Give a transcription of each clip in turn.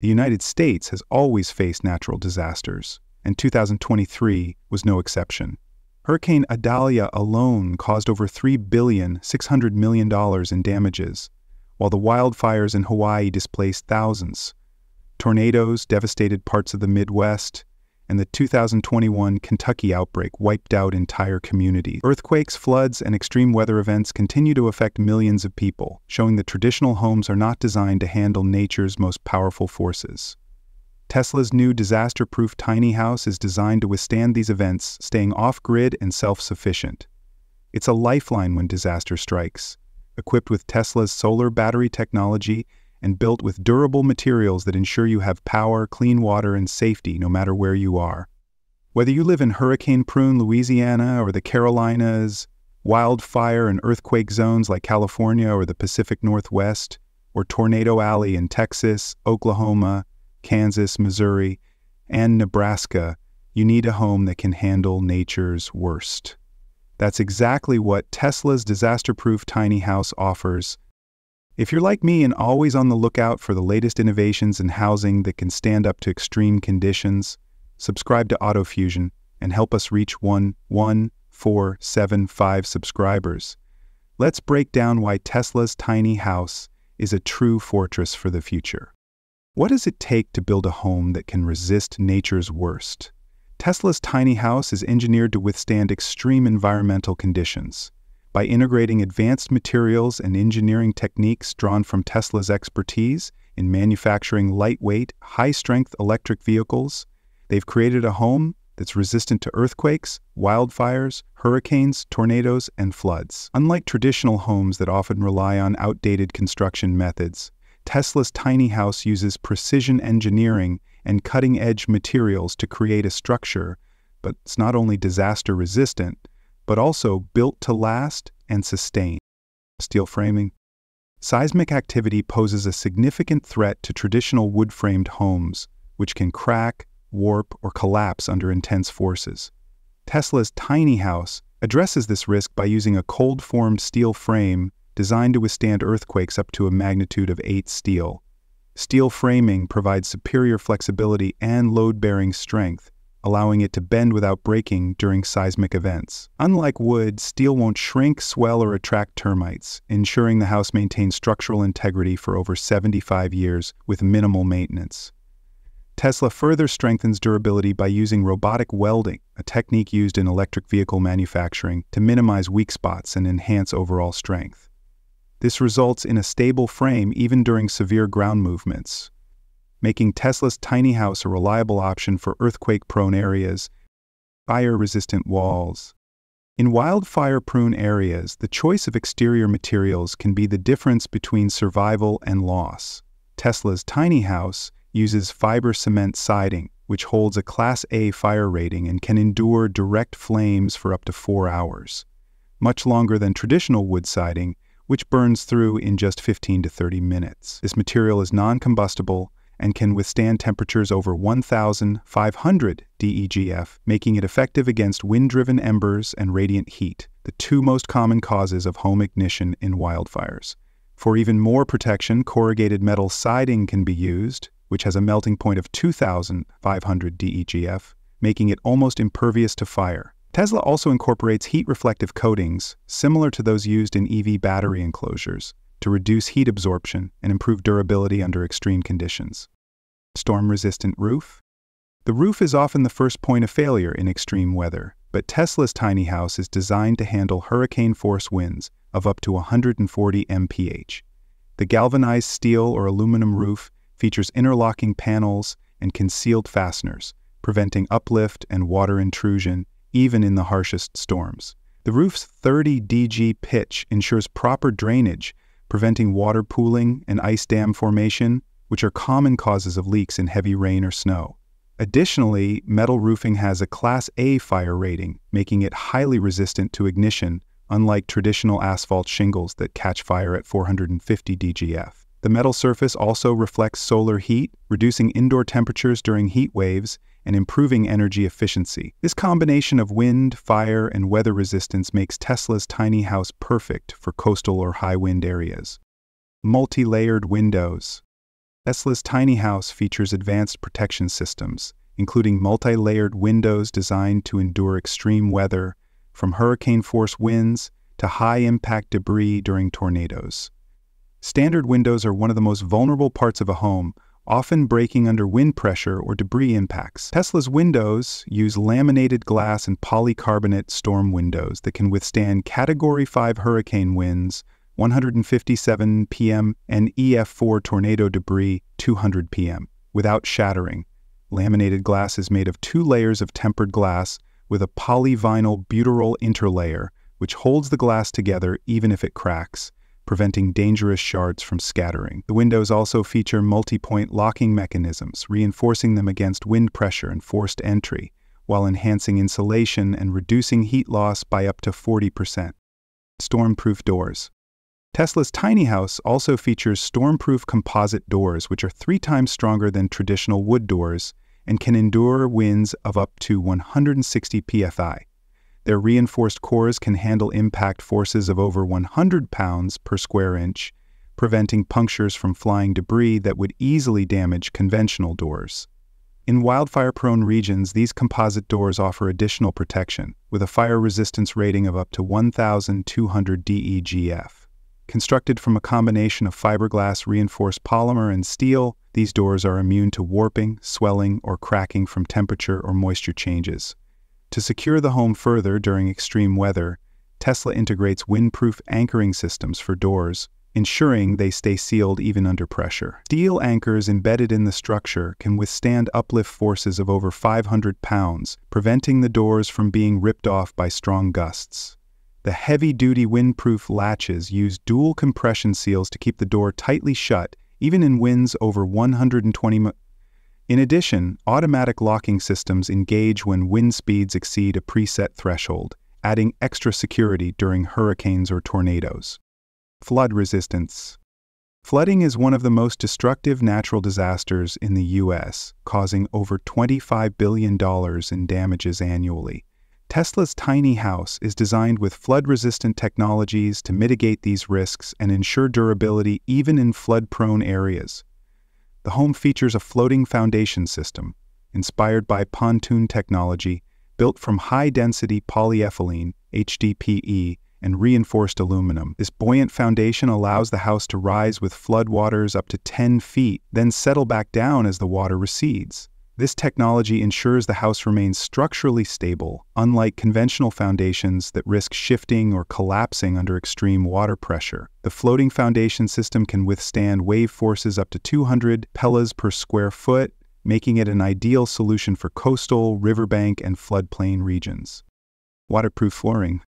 The United States has always faced natural disasters, and 2023 was no exception. Hurricane Idalia alone caused over $3,600 million in damages, while the wildfires in Hawaii displaced thousands. Tornadoes devastated parts of the Midwest, and the 2021 Kentucky outbreak wiped out entire communities. Earthquakes, floods, and extreme weather events continue to affect millions of people, showing that traditional homes are not designed to handle nature's most powerful forces. Tesla's new disaster proof tiny house is designed to withstand these events, staying off grid and self sufficient. It's a lifeline when disaster strikes. Equipped with Tesla's solar battery technology and built with durable materials that ensure you have power, clean water, and safety no matter where you are. Whether you live in hurricane prone Louisiana or the Carolinas, wildfire and earthquake zones like California or the Pacific Northwest, or Tornado Alley in Texas, Oklahoma, Kansas, Missouri, and Nebraska, you need a home that can handle nature's worst. That's exactly what Tesla's disaster proof tiny house offers. If you're like me and always on the lookout for the latest innovations in housing that can stand up to extreme conditions, subscribe to AutoFusion and help us reach 11475 subscribers. Let's break down why Tesla's tiny house is a true fortress for the future. What does it take to build a home that can resist nature's worst? Tesla's tiny house is engineered to withstand extreme environmental conditions. By integrating advanced materials and engineering techniques drawn from Tesla's expertise in manufacturing lightweight, high strength electric vehicles, they've created a home that's resistant to earthquakes, wildfires, hurricanes, tornadoes, and floods. Unlike traditional homes that often rely on outdated construction methods, Tesla's tiny house uses precision engineering and cutting edge materials to create a structure, but it's not only disaster resistant, but also built to last and sustain. Steel framing. Seismic activity poses a significant threat to traditional wood framed homes, which can crack, warp, or collapse under intense forces. Tesla's tiny house addresses this risk by using a cold formed steel frame designed to withstand earthquakes up to a magnitude of 8 steel. Steel framing provides superior flexibility and load-bearing strength, allowing it to bend without breaking during seismic events. Unlike wood, steel won't shrink, swell, or attract termites, ensuring the house maintains structural integrity for over 75 years with minimal maintenance. Tesla further strengthens durability by using robotic welding, a technique used in electric vehicle manufacturing to minimize weak spots and enhance overall strength. This results in a stable frame even during severe ground movements, making Tesla's tiny house a reliable option for earthquake-prone areas, fire-resistant walls. In wildfire-prone areas, the choice of exterior materials can be the difference between survival and loss. Tesla's tiny house uses fiber cement siding, which holds a Class A fire rating and can endure direct flames for up to four hours, much longer than traditional wood siding, which burns through in just 15 to 30 minutes. This material is non-combustible and can withstand temperatures over 1,500 DEGF, making it effective against wind-driven embers and radiant heat, the two most common causes of home ignition in wildfires. For even more protection, corrugated metal siding can be used, which has a melting point of 2,500 DEGF, making it almost impervious to fire. Tesla also incorporates heat-reflective coatings, similar to those used in EV battery enclosures, to reduce heat absorption and improve durability under extreme conditions. Storm-resistant roof? The roof is often the first point of failure in extreme weather, but Tesla's tiny house is designed to handle hurricane-force winds of up to 140 mph. The galvanized steel or aluminum roof features interlocking panels and concealed fasteners, preventing uplift and water intrusion even in the harshest storms. The roof's 30 DG pitch ensures proper drainage, preventing water pooling and ice dam formation, which are common causes of leaks in heavy rain or snow. Additionally, metal roofing has a Class A fire rating, making it highly resistant to ignition, unlike traditional asphalt shingles that catch fire at 450 DGF. The metal surface also reflects solar heat, reducing indoor temperatures during heat waves and improving energy efficiency. This combination of wind, fire, and weather resistance makes Tesla's tiny house perfect for coastal or high wind areas. Multi-layered windows. Tesla's tiny house features advanced protection systems, including multi-layered windows designed to endure extreme weather, from hurricane-force winds to high-impact debris during tornadoes. Standard windows are one of the most vulnerable parts of a home, often breaking under wind pressure or debris impacts. Tesla's windows use laminated glass and polycarbonate storm windows that can withstand Category 5 hurricane winds 157 p.m. and EF4 tornado debris 200 p.m. without shattering. Laminated glass is made of two layers of tempered glass with a polyvinyl butyral interlayer, which holds the glass together even if it cracks preventing dangerous shards from scattering. The windows also feature multi-point locking mechanisms, reinforcing them against wind pressure and forced entry, while enhancing insulation and reducing heat loss by up to 40%. Stormproof doors. Tesla's tiny house also features stormproof composite doors, which are three times stronger than traditional wood doors and can endure winds of up to 160 psi. Their reinforced cores can handle impact forces of over 100 pounds per square inch, preventing punctures from flying debris that would easily damage conventional doors. In wildfire-prone regions, these composite doors offer additional protection, with a fire resistance rating of up to 1,200 DEGF. Constructed from a combination of fiberglass reinforced polymer and steel, these doors are immune to warping, swelling, or cracking from temperature or moisture changes. To secure the home further during extreme weather, Tesla integrates windproof anchoring systems for doors, ensuring they stay sealed even under pressure. Steel anchors embedded in the structure can withstand uplift forces of over 500 pounds, preventing the doors from being ripped off by strong gusts. The heavy-duty windproof latches use dual compression seals to keep the door tightly shut, even in winds over 120 in addition, automatic locking systems engage when wind speeds exceed a preset threshold, adding extra security during hurricanes or tornadoes. Flood resistance. Flooding is one of the most destructive natural disasters in the U.S., causing over $25 billion in damages annually. Tesla's tiny house is designed with flood-resistant technologies to mitigate these risks and ensure durability even in flood-prone areas. The home features a floating foundation system, inspired by pontoon technology, built from high-density polyethylene, HDPE, and reinforced aluminum. This buoyant foundation allows the house to rise with floodwaters up to 10 feet, then settle back down as the water recedes. This technology ensures the house remains structurally stable, unlike conventional foundations that risk shifting or collapsing under extreme water pressure. The floating foundation system can withstand wave forces up to 200 pelas per square foot, making it an ideal solution for coastal, riverbank, and floodplain regions. Waterproof flooring.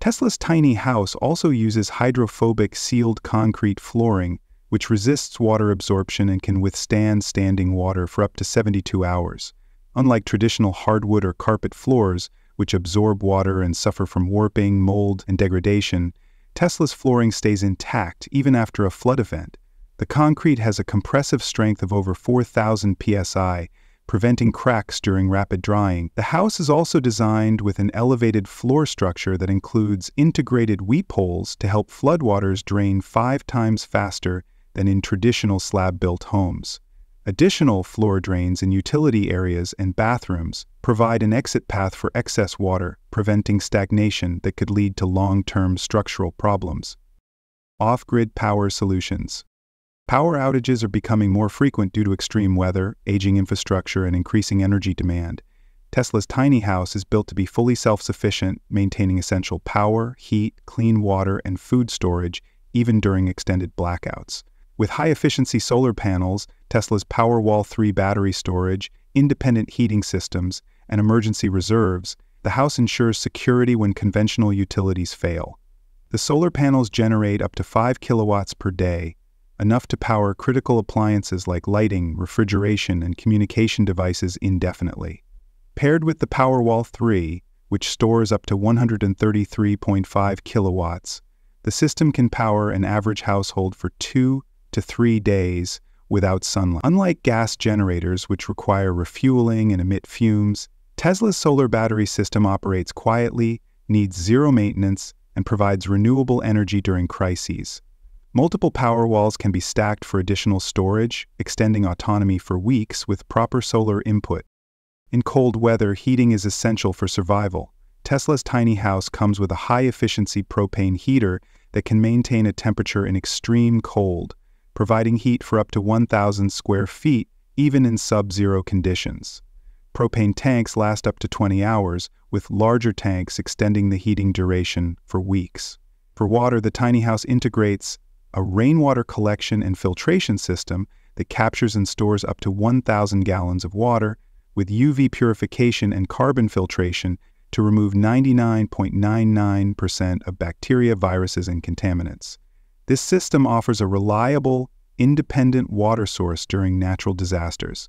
Tesla's tiny house also uses hydrophobic sealed concrete flooring which resists water absorption and can withstand standing water for up to 72 hours. Unlike traditional hardwood or carpet floors, which absorb water and suffer from warping, mold, and degradation, Tesla's flooring stays intact even after a flood event. The concrete has a compressive strength of over 4,000 psi, preventing cracks during rapid drying. The house is also designed with an elevated floor structure that includes integrated weep holes to help floodwaters drain five times faster than in traditional slab-built homes. Additional floor drains in utility areas and bathrooms provide an exit path for excess water, preventing stagnation that could lead to long-term structural problems. Off-grid power solutions. Power outages are becoming more frequent due to extreme weather, aging infrastructure, and increasing energy demand. Tesla's tiny house is built to be fully self-sufficient, maintaining essential power, heat, clean water, and food storage even during extended blackouts. With high-efficiency solar panels, Tesla's Powerwall 3 battery storage, independent heating systems, and emergency reserves, the house ensures security when conventional utilities fail. The solar panels generate up to 5 kilowatts per day, enough to power critical appliances like lighting, refrigeration, and communication devices indefinitely. Paired with the Powerwall 3, which stores up to 133.5 kilowatts, the system can power an average household for two to three days without sunlight. Unlike gas generators, which require refueling and emit fumes, Tesla's solar battery system operates quietly, needs zero maintenance, and provides renewable energy during crises. Multiple power walls can be stacked for additional storage, extending autonomy for weeks with proper solar input. In cold weather, heating is essential for survival. Tesla's tiny house comes with a high-efficiency propane heater that can maintain a temperature in extreme cold, providing heat for up to 1,000 square feet even in sub-zero conditions. Propane tanks last up to 20 hours, with larger tanks extending the heating duration for weeks. For water, the tiny house integrates a rainwater collection and filtration system that captures and stores up to 1,000 gallons of water with UV purification and carbon filtration to remove 99.99% of bacteria, viruses, and contaminants. This system offers a reliable, independent water source during natural disasters.